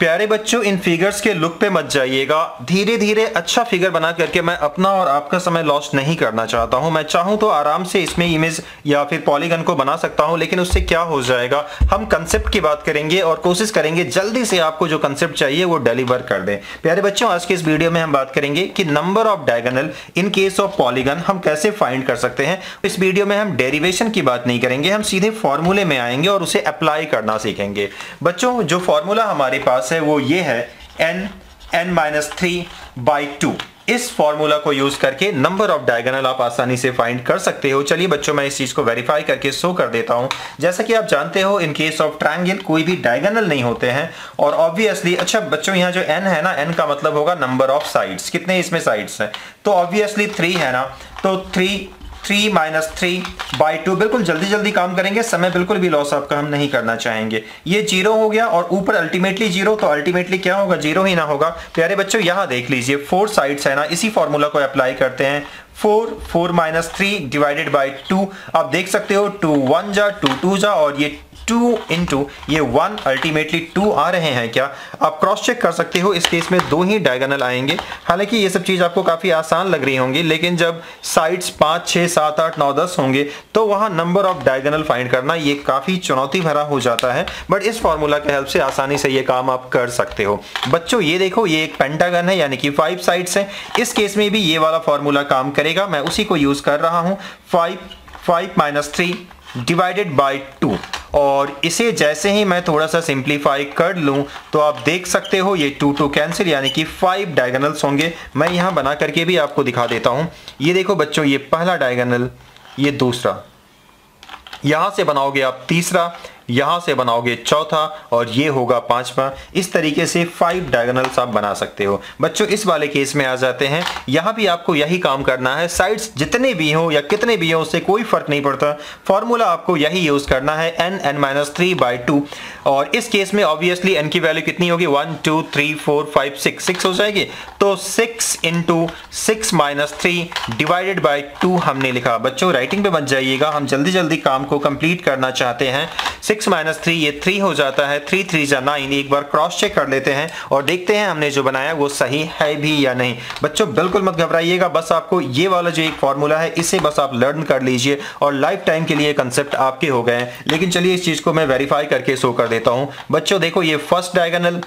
प्यारे बच्चों, इन फिगर्स के लुक पे मत जाइएगा। धीरे धीरे अच्छा फिगर बना करके मैं अपना और आपका समय लॉस्ट नहीं करना चाहता हूँ। मैं चाहूँ तो आराम से इसमें इमेज या फिर पॉलीगन को बना सकता हूँ, लेकिन उससे क्या हो जाएगा? हम कंसेप्ट की बात करेंगे और कोशिश करेंगे जल्दी से आपको जो कंसेप्ट चाहिए वो डिलीवर कर दें। प्यारे बच्चों, आज के इस वीडियो में हम बात करेंगे कि number of diagonal in case of polygon हम कैसे फाइंड कर सकते हैं। इस वीडियो में हम डेरिवेशन की बात नहीं करेंगे, हम सीधे फॉर्मूले में आएँगे और उसे अप्लाई करना सीखेंगे। बच्चों, जो फॉर्मूला हमारे पास पास है वो ये है n n minus three by two इस फॉर्मूला को यूज़ करके नंबर ऑफ़ डायगोनल आप आसानी से फाइंड कर सकते हो। चलिए बच्चों, मैं इस चीज़ को वेरीफाई करके शो कर देता हूँ। जैसा कि आप जानते हो इन केस ऑफ़ ट्रायंगल कोई भी डायगोनल नहीं होते हैं। और ऑब्वियसली अच्छा बच्चों, यहाँ जो एन है ना एन का मतलब होगा नंबर ऑफ़ साइड्स कितने इसमें साइड्स हैं? तो ऑब्वियसली थ्री है ना? तो three three minus three by two बिल्कुल जल्दी जल्दी काम करेंगे, समय बिल्कुल भी लॉस आपका हम नहीं करना चाहेंगे। ये ज़ीरो हो गया और ऊपर अल्टीमेटली ज़ीरो तो अल्टीमेटली क्या होगा? ज़ीरो ही ना होगा। प्यारे बच्चों, यहाँ देख लीजिए फोर साइड्स है ना, इसी फॉर्मूला को अप्लाई करते हैं। Four four minus three divided by two आप देख सकते हो टू वन जा टू टू जा, और ये टू इंटू ये वन अल्टीमेटली टू आ रहे हैं क्या? आप क्रॉस चेक कर सकते हो, इस केस में दो ही डायगनल आएँगे। हालाँकि ये सब चीज़ आपको काफ़ी आसान लग रही होंगी, लेकिन जब साइड्स पाँच छह सात, आठ, नौ, दस होंगे तो वहाँ नंबर ऑफ़ डायगनल फाइंड करना, ये काफ़ी चुनौती भरा हो जाता है। बट इस फॉर्मूला के हेल्प से आसानी से ये काम आप कर सकते हो। बच्चों, ये देखो, ये एक पेंटागन है, यानी कि फाइव साइड्स है। इस केस में भी ये वाला फॉर्मूला काम करेगा। मैं उसी को यूज़ कर रहा हूँ। Five five minus three divided by two और इसे जैसे ही मैं थोड़ा सा सिंप्लीफाई कर लूँ तो आप देख सकते हो ये टू टू कैंसिल यानी कि फाइव डायगनल्स होंगे। मैं यहाँ बना करके भी आपको दिखा देता हूँ। ये देखो बच्चों, ये पहला डायगनल ये दूसरा। यहाँ से बनाओगे आप तीसरा। यहाँ से बनाओगे चौथा और ये होगा पांचवा। इस तरीके से फाइव डायगोनल्स आप बना सकते हो। बच्चों, इस वाले केस में आ जाते हैं। यहाँ भी आपको यही काम करना है। साइड्स जितने भी हो या कितने भी हो, उससे कोई फ़र्क नहीं पड़ता। फॉर्मूला आपको यही यूज़ करना है n n minus three by two और इस केस में ऑब्वियसली एन की वैल्यू कितनी होगी? One two three four five six six हो जाएगी। तो six into six minus three divided by two हमने लिखा। बच्चों राइटिंग पे बच जाइएगा। हम जल्दी जल्दी काम को कंप्लीट करना चाहते हैं। सिक्स माइनस थ्री ये थ्री हो जाता है थ्री थ्री जा नाइन एक बार क्रॉस चेक कर लेते हैं और देखते हैं हमने जो बनाया वो सही है भी या नहीं। बच्चों, बिल्कुल मत घबराइएगा, बस आपको ये वाला जो एक फॉर्मूला है, इसे बस आप लर्न कर लीजिए और लाइफ टाइम के लिए कंसेप्ट आपके हो गए हैं। लेकिन चलिए इस चीज़ को मैं वेरीफाई करके शो कर देता हूँ। बच्चों, देखो ये फ़र्स्ट डायगनल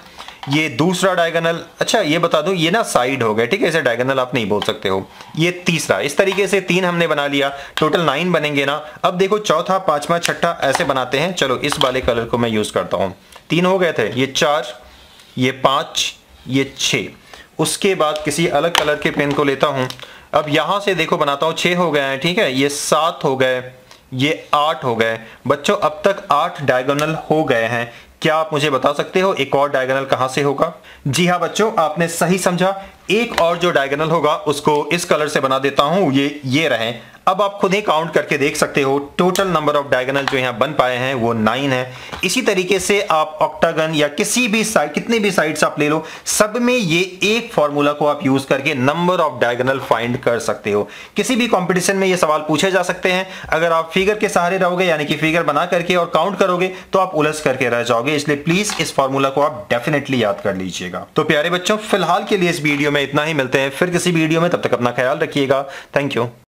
ये दूसरा डायगोनल अच्छा ये बता दूँ, ये ना साइड हो गया, ठीक है? इसे डायगोनल आप नहीं बोल सकते हो। ये तीसरा, इस तरीके से तीन हमने बना लिया टोटल नाइन बनेंगे ना। अब देखो, चौथा, पांचवा, छठा ऐसे बनाते हैं। चलो, इस वाले कलर को मैं यूज़ करता हूँ। तीन हो गए थे, ये चार, ये पाँच, ये छ उसके बाद किसी अलग कलर के पेन को लेता हूँ। अब यहाँ से देखो, बनाता हूँ, छह हो गए हैं, ठीक है? ये सात हो गए, ये आठ हो गए। बच्चों, अब तक आठ डायगोनल हो गए हैं। क्या आप मुझे बता सकते हो? एक और डायगोनल कहाँ से होगा? जी हाँ बच्चों, आपने सही समझा। एक और जो डायगोनल होगा, उसको इस कलर से बना देता हूँ, ये ये रहे। अब आप खुद ही काउंट करके देख सकते हो टोटल नंबर ऑफ़ डायगोनल जो यहाँ बन पाए हैं, वो नाइन है। इसी तरीके से आप ऑक्टागन या किसी भी साइड कितने भी साइड्स आप ले लो, सब में ये एक फॉर्मूला को आप यूज़ करके नंबर ऑफ़ डायगोनल फाइंड कर सकते हो। किसी भी कंपटीशन में ये सवाल पूछे जा सकते हैं। अगर आप फिगर के सहारे रहोगे, यानी कि फिगर बना करके और काउंट करोगे तो आप उलझ करके रह जाओगे। इसलिए प्लीज़ इस फॉर्मूला को आप डेफिनेटली याद कर लीजिएगा। तो प्यारे बच्चों, फ़िलहाल के लिए इस वीडियो में इतना ही मिलते हैं फिर किसी वीडियो में, तब तक अपना ख्याल रखिएगा। Thank you